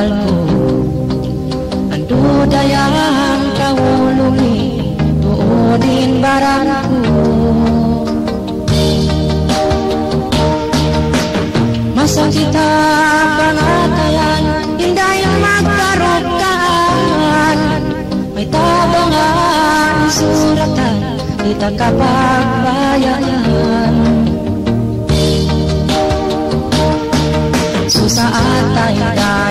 kalbu Andu dayahan kawuluni Tuudin barangku. Masa kita pangatayan yang magkarukaan May tabangan suratan Kita bayangan. Susah at taydan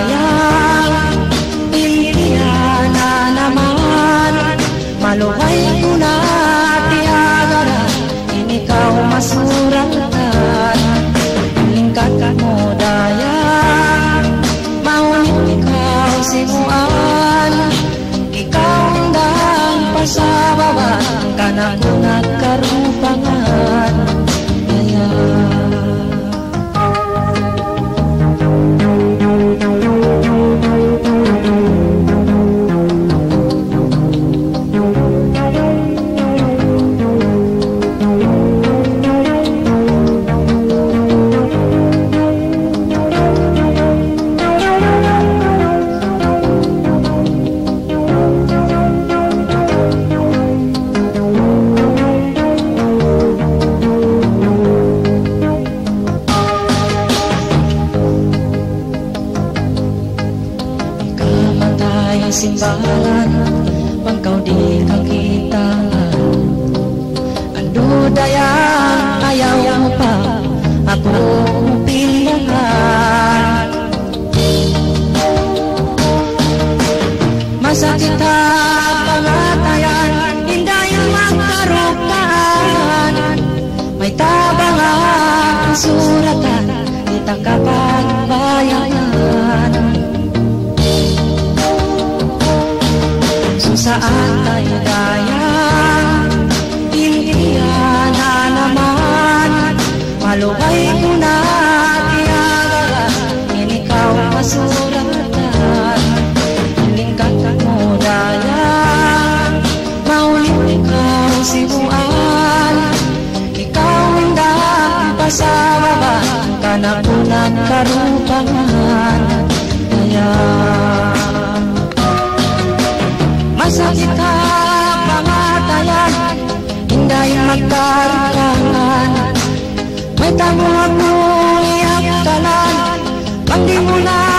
mo at umiyak tanan Pang di mo na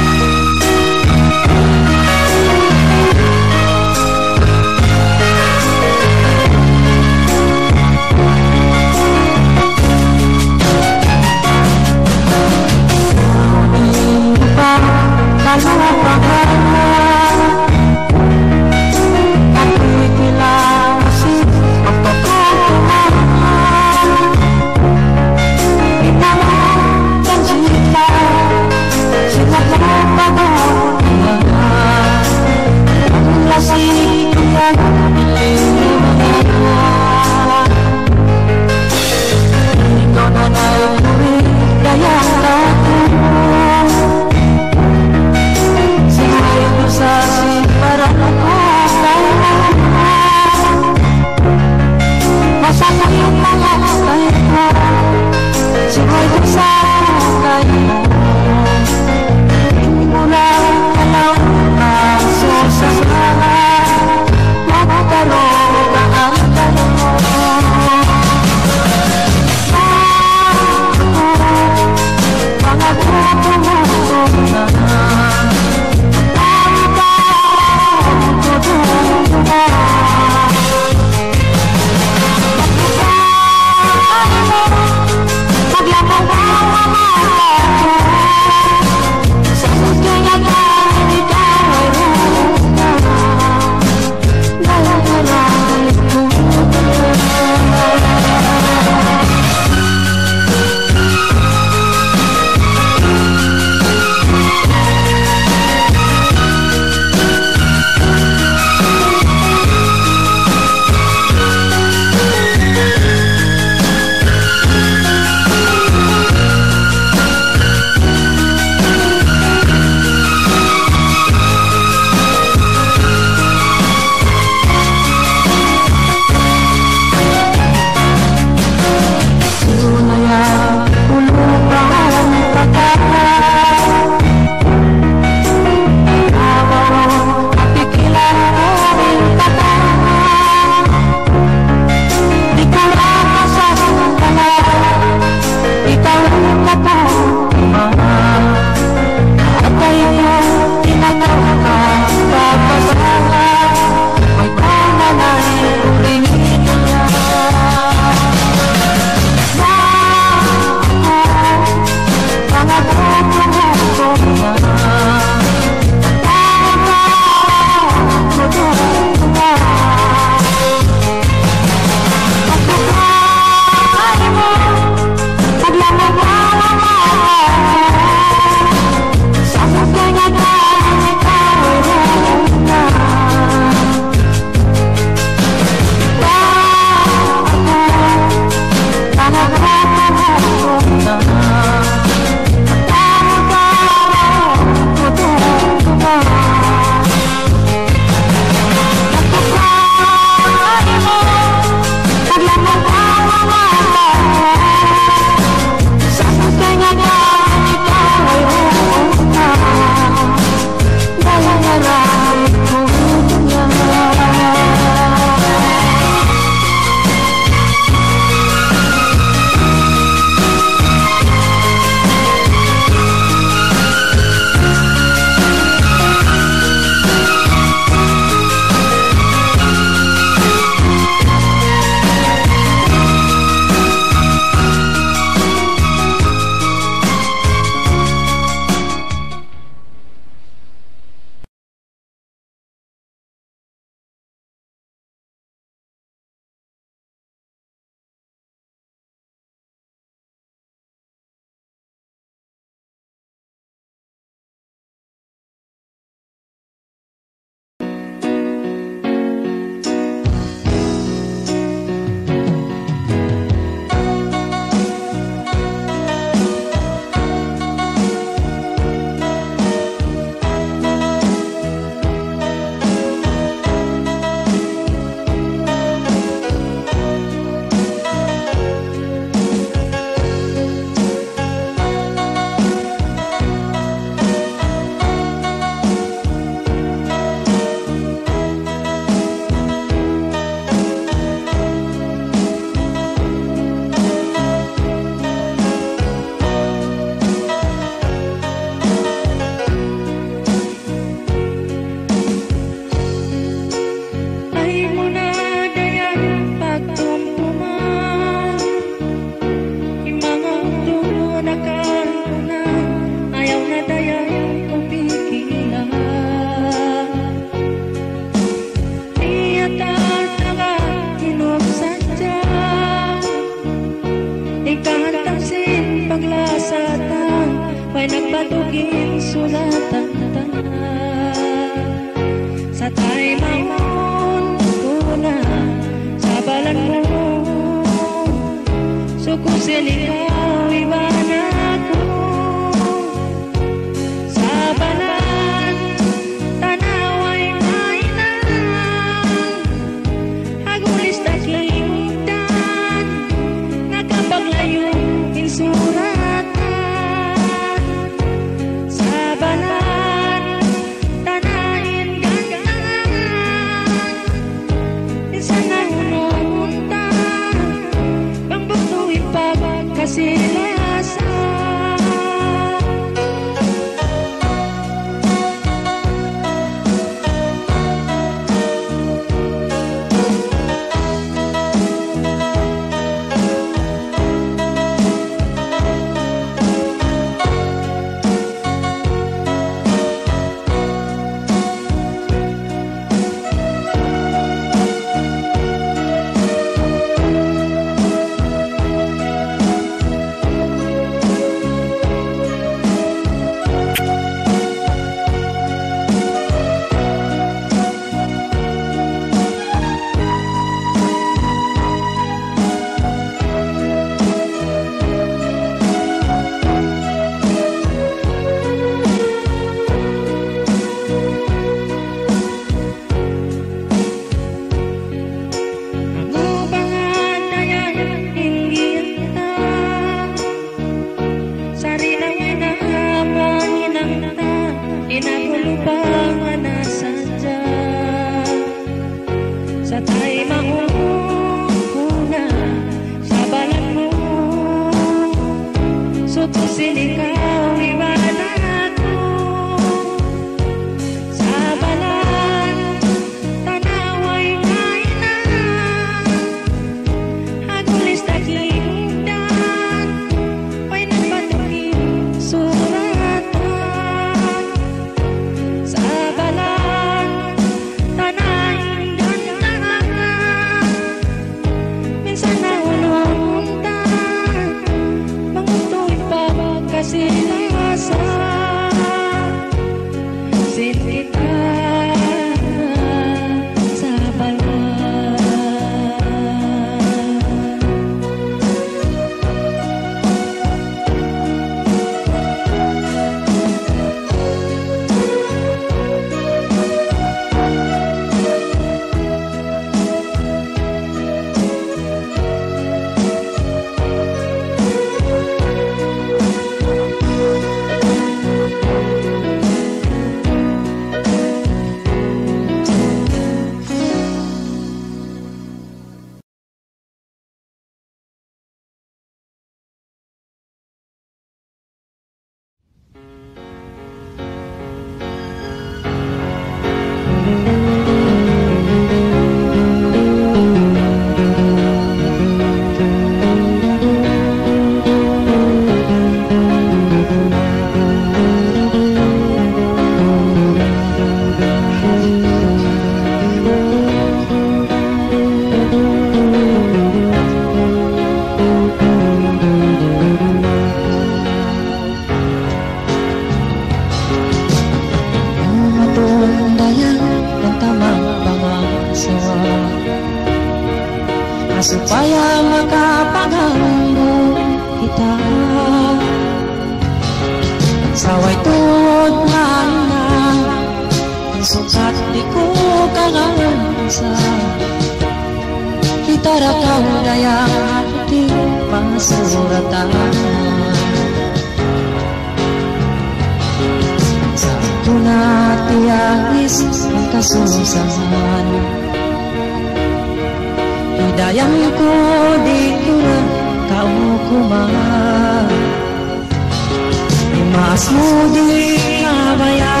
Taas mo din kamaya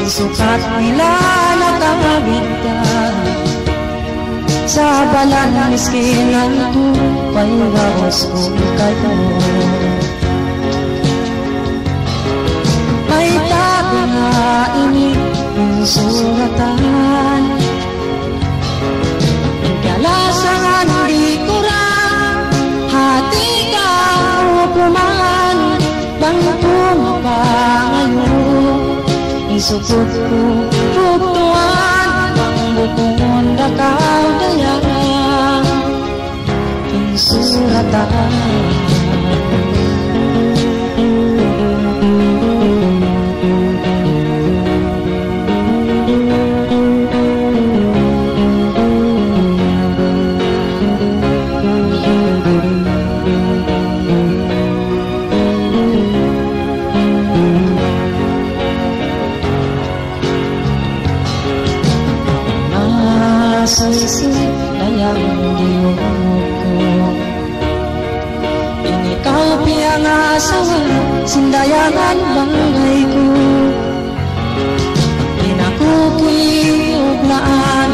Isukat nila nakakabinta Sa balan miskin ang tupay Wawas kong kayo May tabi na inig ng suratan. Ikalasang Tak Tuhan Mambuku kau dayara Insu sindayangan bangaiku. Inakuki uglaan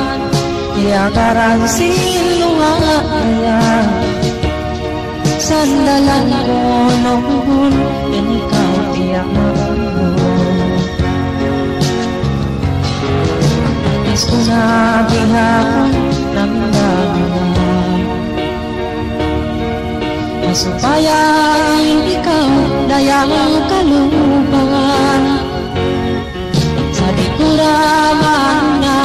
Iagaran silungaya Sandalan ko noon Ikaw tiyangan mo Isko na Supaya ikaw dayang kalubang Sa dikuraman na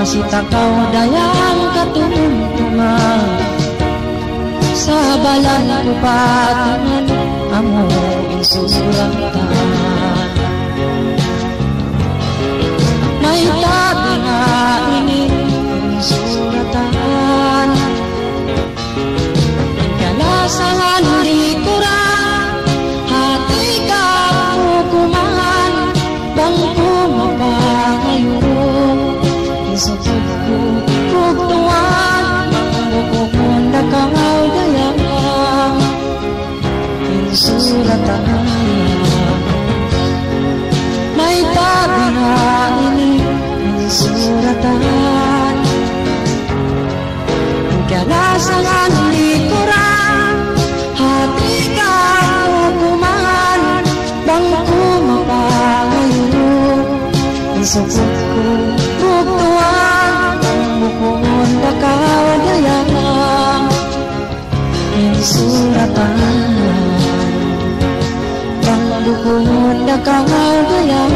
Masita kau dayang katumtuman Sa balan ko patungan Amo insusuratan May tabi nga ini insuratan Kalasangan likuran Hati Bangku na Insuratan Insuratan Isukot ko buktuan Bukun na kawadayang Insuratan Bangkukun na kawadayang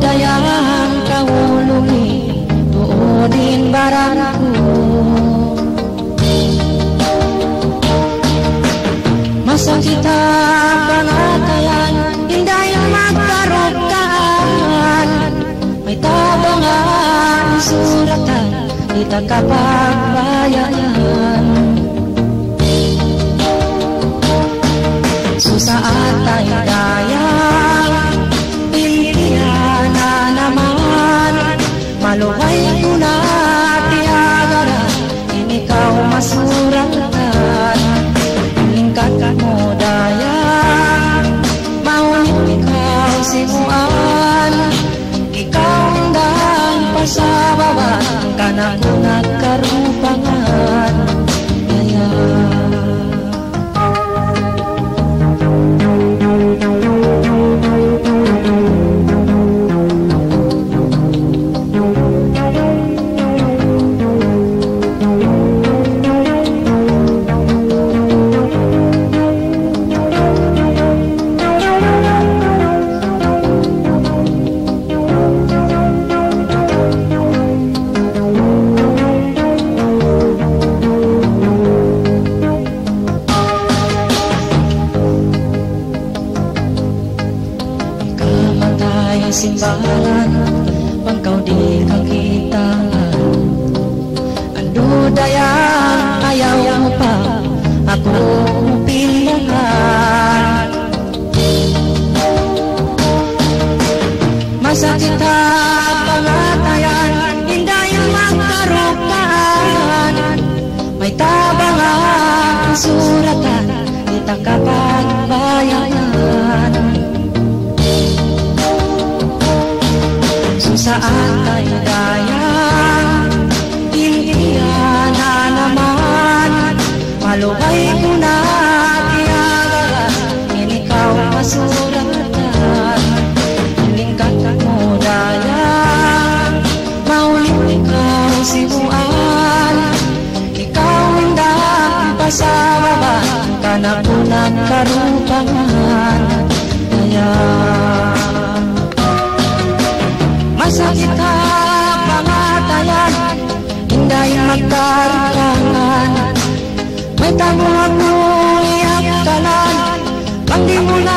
dayang kawulungi tuudin barangku. Masa kita pangatayan indah yung magkarukaan May tabang ang suratan kita kapagbayayan Susah at tayo somebody I, I Salita pangatayan Inday magkarangan May tango ako iyak talan Pag di mo na